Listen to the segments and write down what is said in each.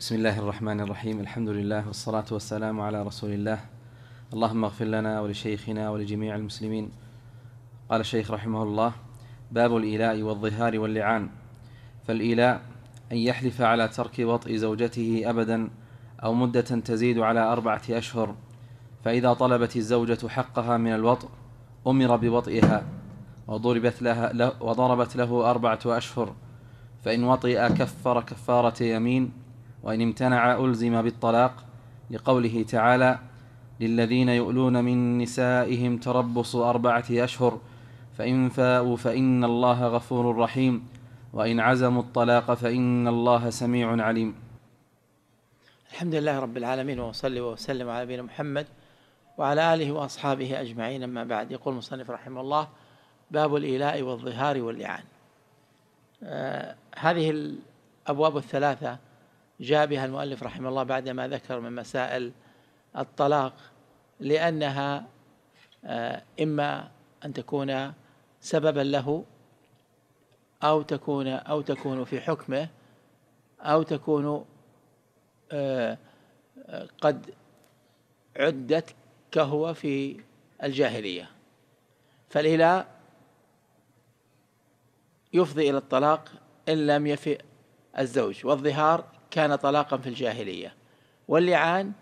بسم الله الرحمن الرحيم الحمد لله والصلاة والسلام على رسول الله اللهم اغفر لنا ولشيخنا ولجميع المسلمين قال الشيخ رحمه الله باب الإيلاء والظهار واللعان فالإيلاء أن يحلف على ترك وطء زوجته أبدا أو مدة تزيد على أربعة أشهر فإذا طلبت الزوجة حقها من الوطء أمر بوطئها وضربت, لها وضربت له أربعة أشهر فإن وطئ كفر كفارة يمين وإن امتنع ألزم بالطلاق لقوله تعالى للذين يؤلون من نسائهم تربص أربعة أشهر فإن فاءوا فإن الله غفور رحيم وإن عزموا الطلاق فإن الله سميع عليم. الحمد لله رب العالمين وصلي وسلم على نبينا محمد وعلى آله وأصحابه أجمعين. أما بعد يقول المصنف رحمه الله باب الإيلاء والظهار واللعان. آه هذه الأبواب الثلاثة جاء بها المؤلف رحمه الله بعدما ذكر من مسائل الطلاق لأنها آه إما أن تكون سببا له أو تكون أو تكون في حكمه أو تكون آه، قد عدت كهو في الجاهلية. فالإله يفضي إلى الطلاق إن لم يفئ الزوج. والظهار كان طلاقا في الجاهلية. واللعان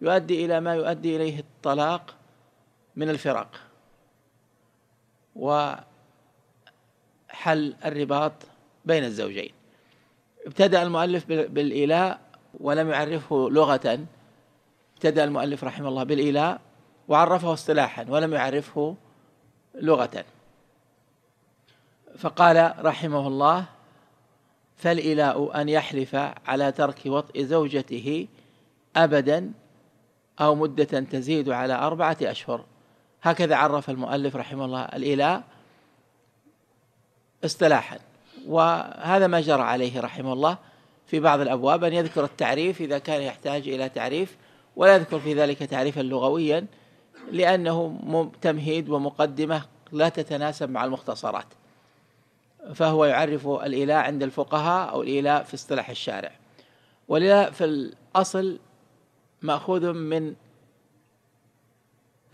يؤدي إلى ما يؤدي إليه الطلاق من الفراق. وحل الرباط بين الزوجين. ابتدأ المؤلف بالإيلاء ولم يعرفه لغة. ابتدأ المؤلف رحمه الله بالإيلاء وعرفه اصطلاحا ولم يعرفه لغة. فقال رحمه الله فالإلاء أن يحلف على ترك وطء زوجته أبدا أو مدة تزيد على أربعة أشهر. هكذا عرف المؤلف رحمه الله الإله اصطلاحا وهذا ما جرى عليه رحمه الله في بعض الأبواب. أن يذكر التعريف إذا كان يحتاج إلى تعريف ولا يذكر في ذلك تعريفا لغويا لأنه تمهيد ومقدمة لا تتناسب مع المختصرات. فهو يعرف الإله عند الفقهاء أو الإله في اصطلاح الشارع. والإله في الأصل مأخوذ من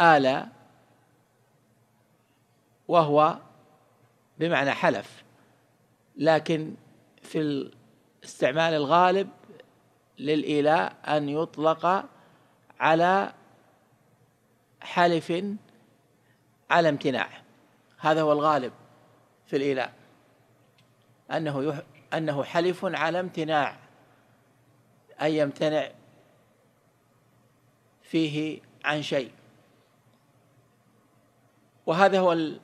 آلة وهو بمعنى حلف. لكن في الاستعمال الغالب للإيلاء أن يطلق على حلف على امتناع. هذا هو الغالب في الإيلاء أنه يح... أنه حلف على امتناع أن يمتنع فيه عن شيء. وهذا هو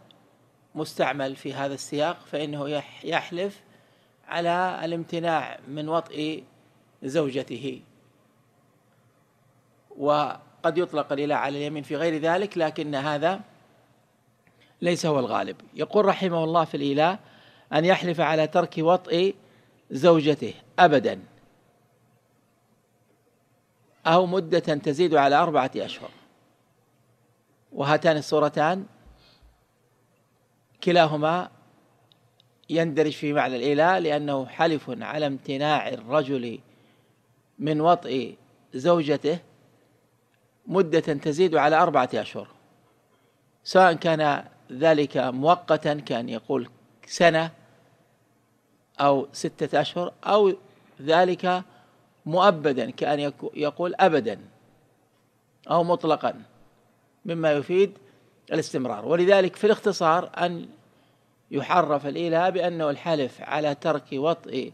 المستعمل في هذا السياق فإنه يحلف على الامتناع من وطئ زوجته. وقد يطلق الإله على اليمين في غير ذلك لكن هذا ليس هو الغالب. يقول رحمه الله في الإله أن يحلف على ترك وطئ زوجته أبدا. أو مدة تزيد على أربعة أشهر. وهاتان الصورتان. كلاهما يندرج في معنى الإله لأنه حلف على امتناع الرجل من وطئ زوجته مدة تزيد على أربعة أشهر. سواء كان ذلك مؤقتا كان يقول سنة أو ستة أشهر أو ذلك مؤبدا كأن يقول أبدا أو مطلقا مما يفيد الاستمرار. ولذلك في الاختصار أن يحرف الإله بأنه الحلف على ترك وطئ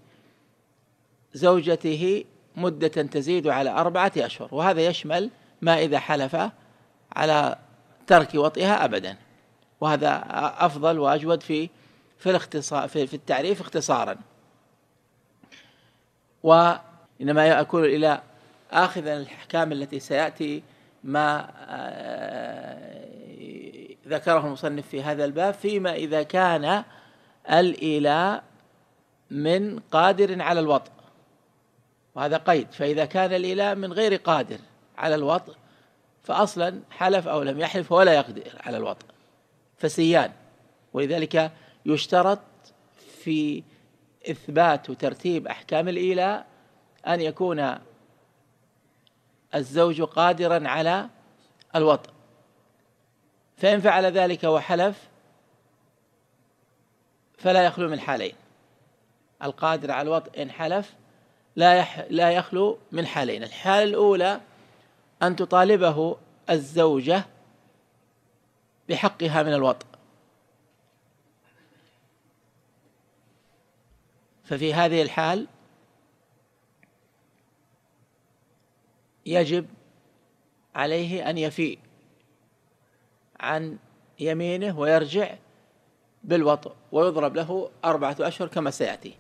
زوجته مدة تزيد على أربعة أشهر وهذا يشمل ما إذا حلف على ترك وطئها أبدا وهذا أفضل وأجود في في الاختصار في, التعريف اختصارا. وإنما يكون إلى آخذا الأحكام التي سيأتي ما آه، ذكره المصنف في هذا الباب فيما إذا كان الإيلاء من قادر على الوطء. وهذا قيد. فإذا كان الإيلاء من غير قادر على الوطء فأصلا حلف أو لم يحلف ولا يقدر على الوطء. فسيان. ولذلك يشترط في إثبات وترتيب أحكام الإيلاء أن يكون الزوج قادرا على الوطء. فإن فعل ذلك وحلف فلا يخلو من حالين. القادر على الوطء إن حلف لا يح لا يخلو من حالين. الحالة الأولى أن تطالبه الزوجة بحقها من الوطء. ففي هذه الحال يجب عليه أن يفيء عن يمينه ويرجع بالوطء ويضرب له أربعة أشهر كما سيأتي.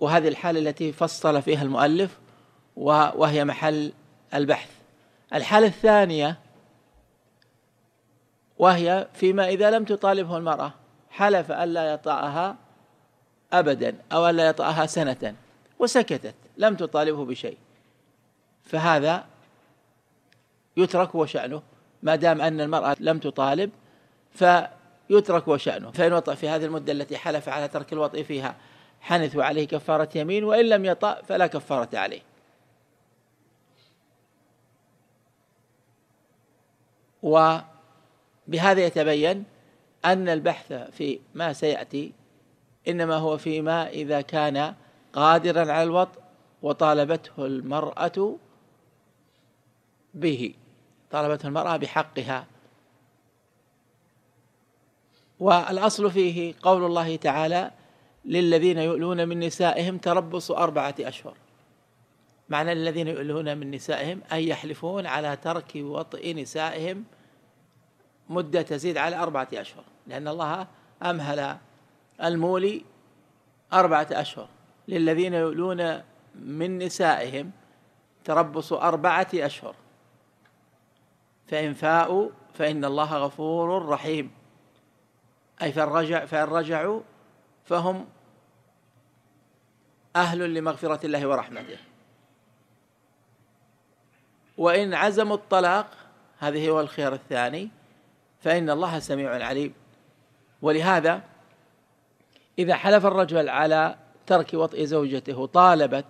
وهذه الحالة التي فصل فيها المؤلف وهي محل البحث. الحالة الثانية وهي فيما إذا لم تطالبه المرأة حلف ألا يطأها أبدا أو ألا يطأها سنة وسكتت لم تطالبه بشيء. فهذا يترك وشأنه ما دام أن المرأة لم تطالب فيترك وشأنه. فإن وطأ في هذه المدة التي حلف على ترك الوطء فيها حنث عليه كفارة يمين وإن لم يطأ فلا كفارة عليه. وبهذا يتبين أن البحث في ما سيأتي إنما هو فيما إذا كان قادرا على الوطء وطالبته المرأة به طالبته المرأة بحقها. والأصل فيه قول الله تعالى للذين يؤلون من نسائهم تربص أربعة أشهر. معنى الذين يؤلون من نسائهم أي يحلفون على ترك وطئ نسائهم مدة تزيد على أربعة أشهر لأن الله أمهل المولي أربعة أشهر للذين يؤلون من نسائهم تربص أربعة أشهر. فإن فاءوا فإن الله غفور رحيم. أي فإن رجع فإن رجعوا فهم أهل لمغفرة الله ورحمته. وإن عزموا الطلاق هذه هو الخيار الثاني. فإن الله سميع عليم. ولهذا إذا حلف الرجل على ترك وطئ زوجته طالبت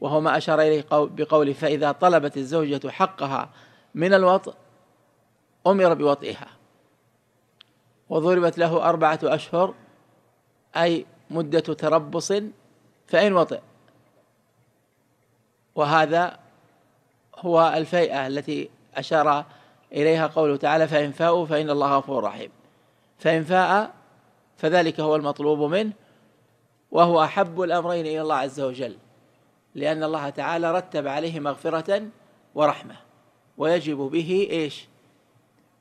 وهو ما أشار إليه بقوله فإذا طلبت الزوجة حقها من الوطء أمر بوطئها. وضربت له أربعة أشهر أي مدة تربص فإن وطئ. وهذا هو الفيئة التي أشار إليها قوله تعالى فإن فاءوا فإن الله غفور رحيم. فإن فاء فذلك هو المطلوب منه وهو أحب الأمرين إلى الله عز وجل لأن الله تعالى رتب عليه مغفرة ورحمة ويجب به إيش؟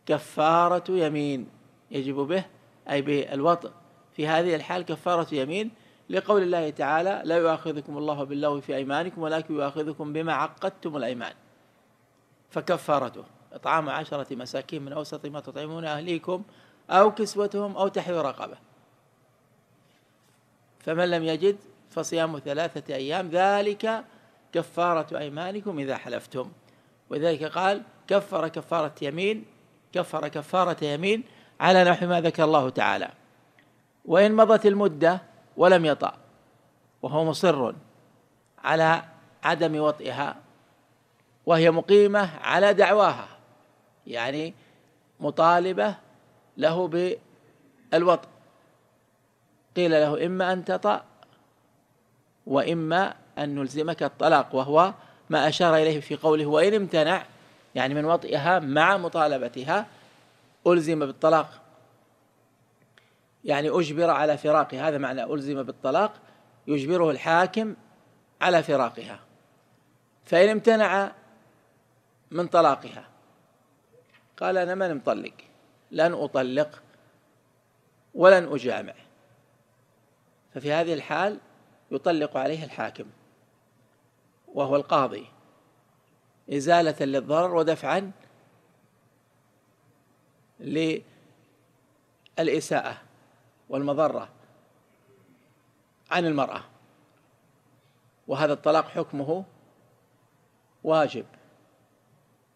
كفارة يمين يجب به أي بالوطء في هذه الحال كفارة يمين لقول الله تعالى لا يؤاخذكم الله باللغو في أيمانكم ولكن يؤاخذكم بما عقدتم الأيمان. فكفارته إطعام عشرة مساكين من أوسط ما تطعمون أهليكم أو كسوتهم أو تحرير رقبة. فمن لم يجد فصيام ثلاثة أيام ذلك كفارة أيمانكم إذا حلفتم. ولذلك قال كفر كفارة يمين كفر كفارة يمين على نحو ما ذكر الله تعالى. وإن مضت المدة ولم يطأ وهو مصر على عدم وطئها وهي مقيمة على دعواها يعني مطالبة له بالوطء قيل له إما أن تطأ وإما أن نلزمك الطلاق وهو ما أشار إليه في قوله وإن امتنع يعني من وطئها مع مطالبتها ألزم بالطلاق. يعني أجبر على فراقها هذا معنى ألزم بالطلاق يجبره الحاكم على فراقها. فإن امتنع من طلاقها. قال أنا من مطلق؟ لن أطلق ولن أجامع. ففي هذه الحال يطلق عليه الحاكم وهو القاضي إزالة للضرر ودفعا للإساءة والمضرة عن المرأة. وهذا الطلاق حكمه واجب.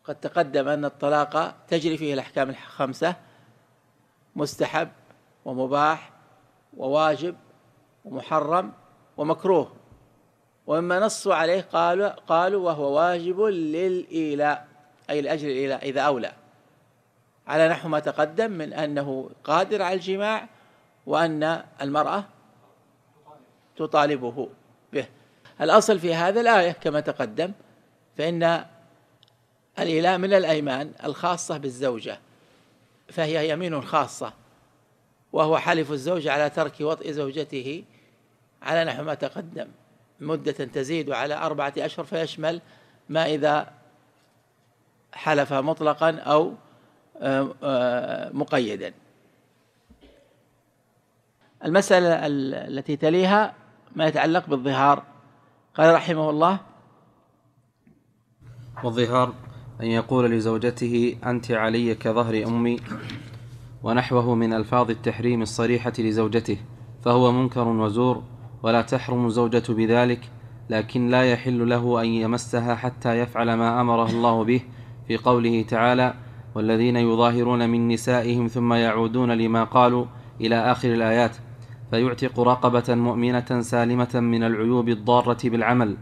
قد تقدم أن الطلاق تجري فيه الأحكام الخمسة مستحب ومباح وواجب ومحرم ومكروه. ومما نصوا عليه قالوا قالوا وهو واجب للإيلاء أي لأجل الإيلاء إذا أولى. على نحو ما تقدم من أنه قادر على الجماع وأن المرأة تطالبه به. الأصل في هذا الآية كما تقدم فإن الإيلاء من الأيمان الخاصة بالزوجة. فهي يمين خاصة وهو حلف الزوج على ترك وطئ زوجته على نحو ما تقدم. مدة تزيد على أربعة أشهر فيشمل ما إذا حلف مطلقا أو آه، آه، مقيدا. المسألة التي تليها ما يتعلق بالظهار. قال رحمه الله والظهار أن يقول لزوجته أنت علي كظهر أمي ونحوه من ألفاظ التحريم الصريحة لزوجته فهو منكر وزور ولا تحرم الزوجة بذلك لكن لا يحل له أن يمسها حتى يفعل ما أمره الله به في قوله تعالى والذين يظاهرون من نسائهم ثم يعودون لما قالوا إلى آخر الآيات فيعتق رقبة مؤمنة سالمة من العيوب الضارة بالعمل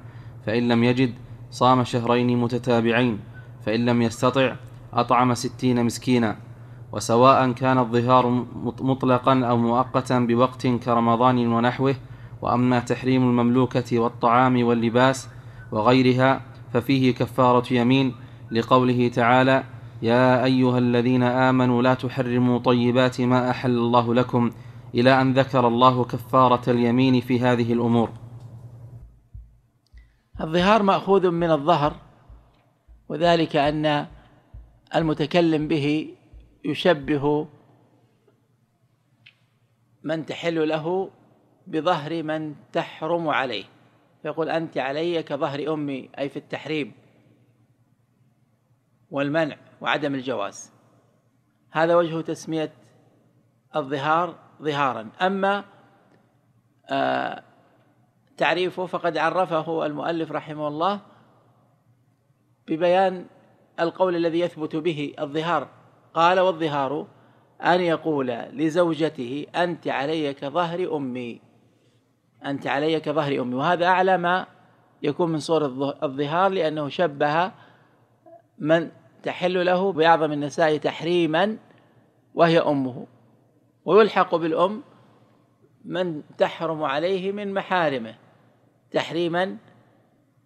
فإن لم يجد صام شهرين متتابعين فإن لم يستطع أطعم ستين مسكينا وسواء كان الظهار مطلقا أو مؤقتا بوقت كرمضان ونحوه وأما تحريم المملوكة والطعام واللباس وغيرها ففيه كفارة يمين لقوله تعالى يا أيها الذين آمنوا لا تحرموا طيبات ما أحل الله لكم إلى أن ذكر الله كفارة اليمين في هذه الأمور. الظهار مأخوذ من الظهر وذلك أن المتكلم به يشبه من تحل له بظهر من تحرم عليه. فيقول أنت علي كظهر أمي أي في التحريم والمنع وعدم الجواز. هذا وجه تسمية الظهار ظهارا. أما آه تعريفه فقد عرفه المؤلف رحمه الله ببيان القول الذي يثبت به الظهار. قال والظهار أن يقول لزوجته أنت علي كظهر أمي. أنت علي كظهر أمي. وهذا أعلى ما يكون من صور الظهار لأنه شبه من تحل له بأعظم النساء تحريما وهي أمه. ويلحق بالأم من تحرم عليه من محارمه تحريما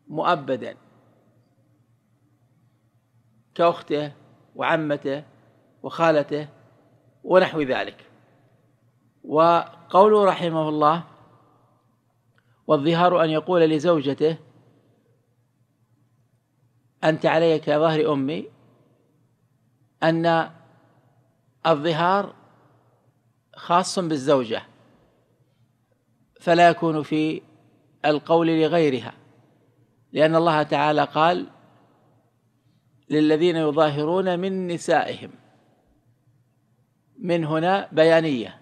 مؤبدا. كأخته وعمته وخالته ونحو ذلك. وقوله رحمه الله والظهار أن يقول لزوجته أنت علي كظهر أمي. أن الظهار خاص بالزوجة فلا يكون في القول لغيرها لأن الله تعالى قال للذين يظاهرون من نسائهم. من هنا بيانية.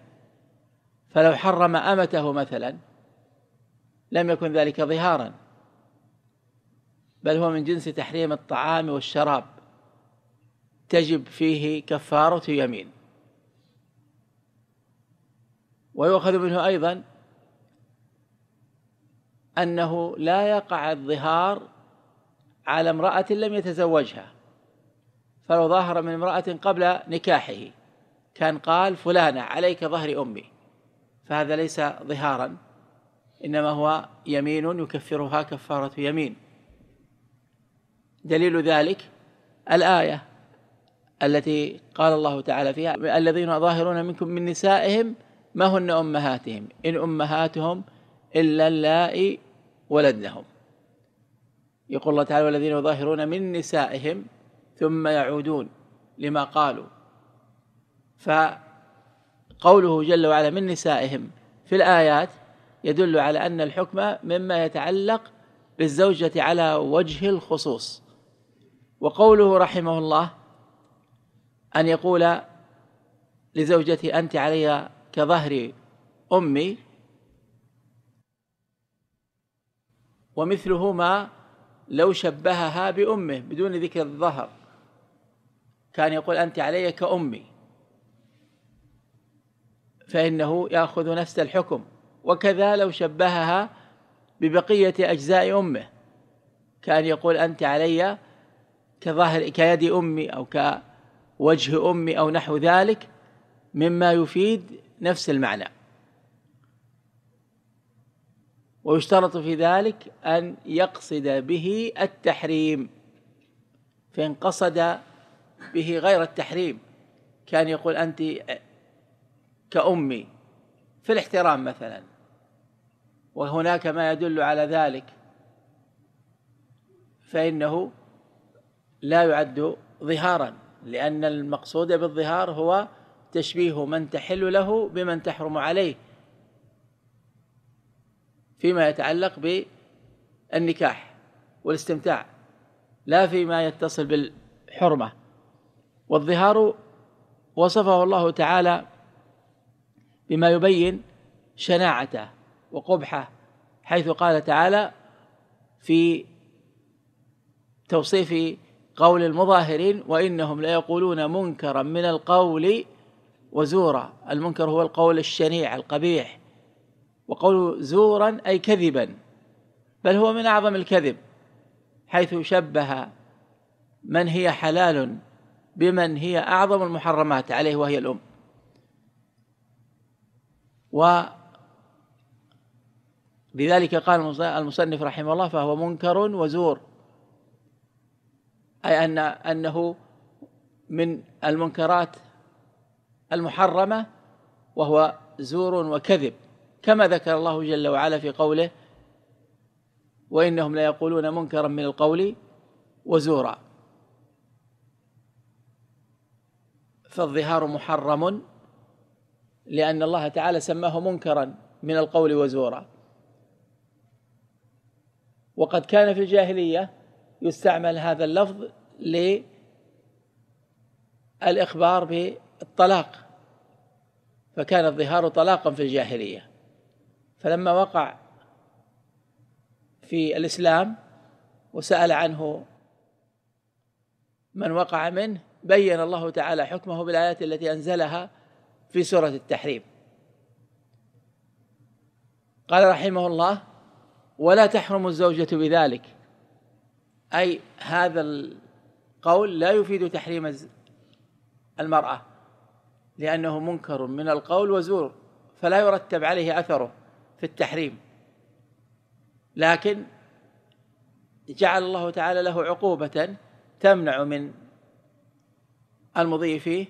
فلو حرم أمته مثلا لم يكن ذلك ظهارا. بل هو من جنس تحريم الطعام والشراب. تجب فيه كفارة يمين. ويؤخذ منه أيضا أنه لا يقع الظهار على امرأة لم يتزوجها. فلو ظاهر من امرأة قبل نكاحه كان قال فلانة عليك ظهر أمي. فهذا ليس ظهارا إنما هو يمين يكفرها كفارة يمين. دليل ذلك الآية التي قال الله تعالى فيها الذين ظاهرون منكم من نسائهم ما هن أمهاتهم؟ إن أمهاتهم إلا اللائي ولدنهم. يقول الله تعالى والذين يظاهرون من نسائهم ثم يعودون لما قالوا. فقوله جل وعلا من نسائهم في الآيات يدل على أن الحكم مما يتعلق بالزوجة على وجه الخصوص. وقوله رحمه الله أن يقول لزوجتي أنت علي كظهر أمي ومثله ما لو شبهها بأمه بدون ذكر الظهر. كان يقول أنت علي كأمي. فإنه يأخذ نفس الحكم. وكذا لو شبهها ببقية أجزاء أمه. كان يقول أنت علي كظاهر كيد أمي أو كوجه أمي أو نحو ذلك مما يفيد نفس المعنى. ويشترط في ذلك أن يقصد به التحريم. فإن قصد به غير التحريم. كان يقول أنت كأمي في الاحترام مثلا. وهناك ما يدل على ذلك. فإنه لا يعد ظهارا لأن المقصود بالظهار هو تشبيه من تحل له بمن تحرم عليه. فيما يتعلق بالنكاح والاستمتاع لا فيما يتصل بالحرمة. والظهار وصفه الله تعالى بما يبين شناعته وقبحه حيث قال تعالى في توصيف قول المظاهرين وإنهم ليقولون منكرا من القول وزورا. المنكر هو القول الشنيع القبيح وقول زورا أي كذبا بل هو من أعظم الكذب حيث شبه من هي حلال بمن هي أعظم المحرمات عليه وهي الأم. ولذلك قال المصنف رحمه الله فهو منكر وزور. أي أن أنه من المنكرات المحرمة وهو زور وكذب. كما ذكر الله جل وعلا في قوله وإنهم ليقولون منكرا من القول وزورا. فالظهار محرم لأن الله تعالى سماه منكرا من القول وزورا. وقد كان في الجاهلية يستعمل هذا اللفظ للإخبار بالطلاق فكان الظهار طلاقا في الجاهلية. فلما وقع في الإسلام وسأل عنه من وقع منه بين الله تعالى حكمه بالآيات التي أنزلها في سورة التحريم. قال رحمه الله ولا تحرم الزوجة بذلك. أي هذا القول لا يفيد تحريم المرأة لأنه منكر من القول وزور فلا يرتب عليه أثره في التحريم. لكن جعل الله تعالى له عقوبة تمنع من المضي فيه.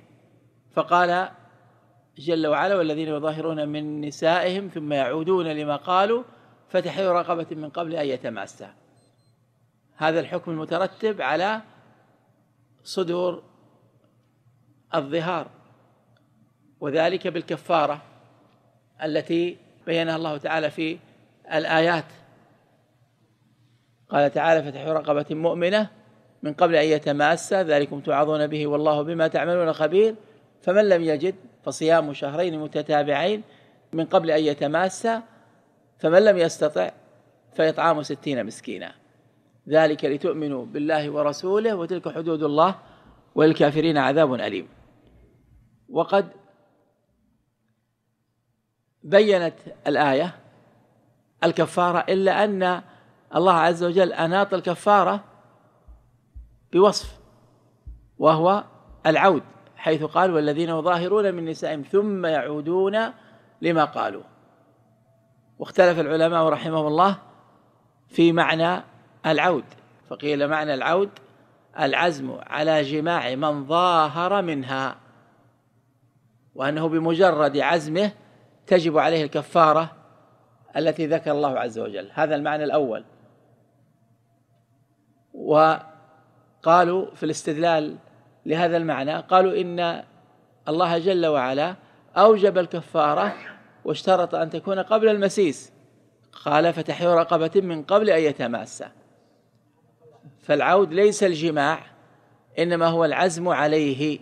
فقال جل وعلا والذين يظاهرون من نسائهم ثم يعودون لما قالوا فتحرير رقبة من قبل أن يتماسا. هذا الحكم المترتب على صدور الظهار وذلك بالكفارة التي بينها الله تعالى في الآيات. قال تعالى فتح رقبة مؤمنة من قبل أن يتماسى ذلكم توعظون به والله بما تعملون خبير. فمن لم يجد فصيام شهرين متتابعين من قبل أن يتماسى فمن لم يستطع فإطعام ستين مسكينا. ذلك لتؤمنوا بالله ورسوله وتلك حدود الله وللكافرين عذاب أليم. وقد بينت الآية الكفارة إلا أن الله عز وجل أناط الكفارة بوصف وهو العود حيث قال والذين يظاهرون من نسائهم ثم يعودون لما قالوا. واختلف العلماء رحمهم الله في معنى العود فقيل معنى العود العزم على جماع من ظاهر منها. وأنه بمجرد عزمه تجب عليه الكفارة التي ذكر الله عز وجل. هذا المعنى الأول. وقالوا في الاستدلال لهذا المعنى قالوا إن الله جل وعلا أوجب الكفارة واشترط أن تكون قبل المسيس. قال فتحرير رقبة من قبل أن يتماسى فالعود ليس الجماع إنما هو العزم عليه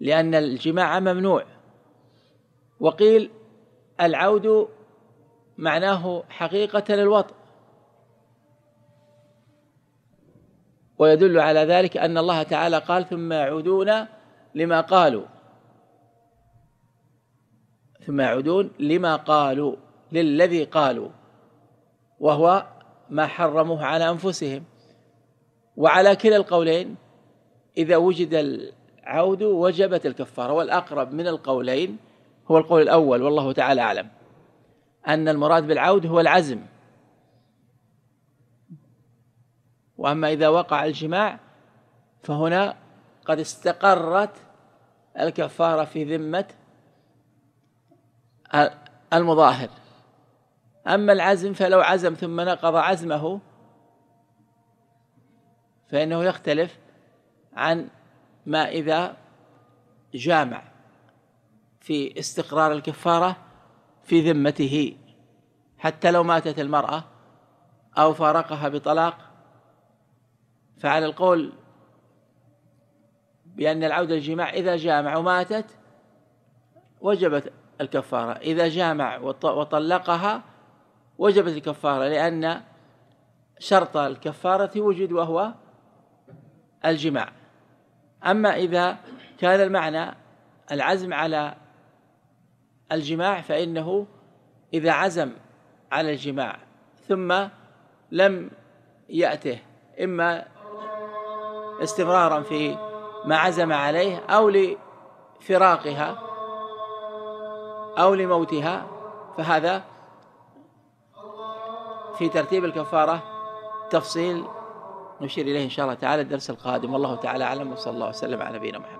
لأن الجماع ممنوع. وقيل العود معناه حقيقة الوطء ويدل على ذلك أن الله تعالى قال ثم يعودون لما قالوا. ثم يعودون لما قالوا للذي قالوا وهو ما حرموه على أنفسهم. وعلى كلا القولين إذا وجد العود وجبت الكفارة والأقرب من القولين هو القول الأول والله تعالى أعلم. أن المراد بالعود هو العزم. وأما إذا وقع الجماع فهنا قد استقرت الكفارة في ذمة المظاهر. أما العزم فلو عزم ثم نقض عزمه فإنه يختلف عن ما إذا جامع في استقرار الكفارة في ذمته. حتى لو ماتت المرأة أو فارقها بطلاق فعلى القول بأن العودة للجماع إذا جامع وماتت وجبت الكفارة إذا جامع وطلقها وجبت الكفارة لأن شرط الكفارة وجد وهو الجماع. أما إذا كان المعنى العزم على الجماع فإنه إذا عزم على الجماع ثم لم يأته إما استمرارا في ما عزم عليه أو لفراقها أو لموتها فهذا في ترتيب الكفارة تفصيل نشير إليه إن شاء الله تعالى الدرس القادم. والله تعالى أعلم وصلى الله وسلم على نبينا محمد.